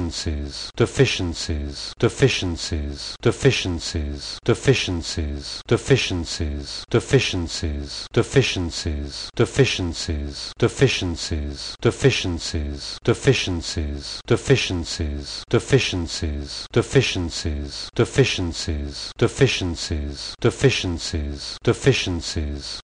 deficiencies deficiencies deficiencies deficiencies deficiencies deficiencies deficiencies deficiencies deficiencies deficiencies deficiencies deficiencies deficiencies deficiencies deficiencies deficiencies deficiencies deficiencies